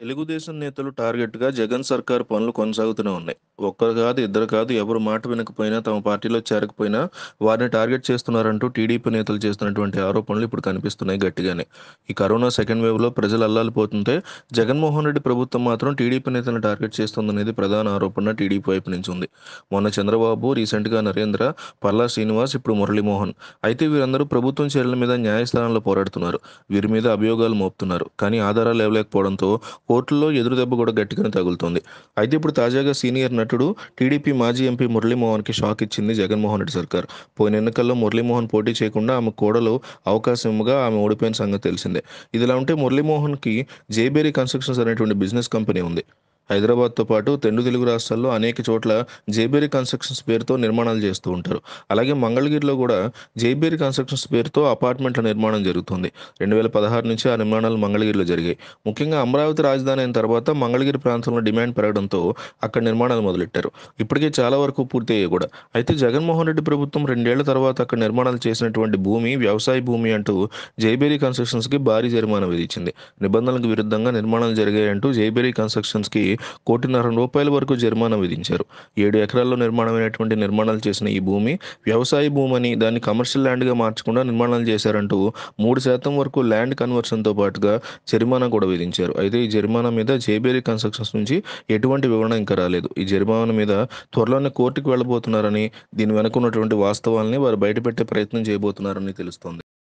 తెలుగుదేశం నేతలు టార్గెట్‌గా జగన్ సర్కార్ పనులు కొనసాగుతూనే ఉన్నాయి. ఒక్కరు కాదు, ఇద్దరు కాదు ఎవరు మాట వినకపోయినా, తమ పార్టీలో చేరకపోయినా వారిని టార్గెట్ చేస్తున్నారంటూ టీడీపీ నేతలు చేస్తున్నటువంటి ఆరోపణలు ఇప్పుడు కనిపిస్తున్నాయి గట్టిగానే. ఈ కరోనా సెకండ్ వేవ్‌లో ప్రజలు అల్లాడిపోతుంటే జగన్మోహన్ రెడ్డి ప్రభుత్వం మాత్రం టీడీపీ నేతలను టార్గెట్ చేస్తుందనేది ప్రధాన ఆరోపణ టీడీపీ వైపు నుంచి ఉంది. మొన్న చంద్రబాబు, రీసెంట్‌గా నరేంద్ర, పల్లా శ్రీనివాస్, ఇప్పుడు మురళీమోహన్. అయితే వీరందరూ ప్రభుత్వం చర్యల మీద న్యాయస్థానంలో పోరాడుతున్నారు. వీరి మీద అభియోగాలు మోపుతున్నారు. కానీ ఆధారాలు ఇవ్వలేకపోవడంతో కోర్టులో ఎదురుదెబ్బ కూడా గట్టిగానే తగులుతోంది. అయితే ఇప్పుడు తాజాగా సీనియర్ నటుడు, టీడీపీ మాజీ ఎంపీ మురళీమోహన్‌కి షాక్ ఇచ్చింది జగన్మోహన్ రెడ్డి సర్కార్. పోయిన ఎన్నికల్లో మురళీమోహన్ పోటీ చేయకుండా ఆమె కోడలు అవకాశంగా ఆమె ఓడిపోయిన సంగతి తెలిసిందే. ఇదిలా ఉంటే మురళీమోహన్‌కి జేబేరీ కన్స్ట్రక్షన్స్ అనేటువంటి బిజినెస్ కంపెనీ ఉంది. హైదరాబాద్‌తో పాటు రెండు తెలుగు రాష్ట్రాల్లో అనేక చోట్ల జేబేరీ కన్స్ట్రక్షన్స్ పేరుతో నిర్మాణాలు చేస్తూ ఉంటారు. అలాగే మంగళగిరిలో కూడా జేబేరీ కన్స్ట్రక్షన్స్ పేరుతో అపార్ట్మెంట్ల నిర్మాణం జరుగుతుంది. 2016 నుంచి ఆ నిర్మాణాలు మంగళగిరిలో జరిగాయి. ముఖ్యంగా అమరావతి రాజధాని అయిన తర్వాత మంగళగిరి ప్రాంతంలో డిమాండ్ పెరగడంతో అక్కడ నిర్మాణాలు మొదలెట్టారు. ఇప్పటికే చాలా వరకు పూర్తయ్యాయి కూడా. అయితే జగన్మోహన్ రెడ్డి ప్రభుత్వం రెండేళ్ళ తర్వాత అక్కడ నిర్మాణాలు చేసినటువంటి భూమి వ్యవసాయ భూమి అంటూ జైబేరీ కన్స్ట్రక్షన్స్‌కి భారీ జరిమానా విధించింది. నిబంధనలకు విరుద్ధంగా నిర్మాణాలు జరిగాయంటూ జైబేరీ కన్స్ట్రక్షన్స్‌కి కోటిన్నర రూపాయల వరకు జరిమానా విధించారు. ఏడు ఎకరాల్లో నిర్మాణమైనటువంటి నిర్మాణాలు చేసిన ఈ భూమి వ్యవసాయ భూమని, దాన్ని కమర్షియల్ ల్యాండ్‌గా మార్చకుండా నిర్మాణాలు చేశారంటూ మూడు శాతం వరకు ల్యాండ్ కన్వర్షన్‌తో పాటుగా జరిమానా కూడా విధించారు. అయితే ఈ జరిమానా మీద జేబేరీ కన్స్ట్రక్షన్స్ నుంచి ఎటువంటి వివరణ ఇంకా రాలేదు. ఈ జరిమానా మీద త్వరలోనే కోర్టుకు వెళ్ళబోతున్నారని దీని వెనుక ఉన్నటువంటి వాస్తవాల్ని వారు బయటపెట్టే ప్రయత్నం చేయబోతున్నారని తెలుస్తోంది.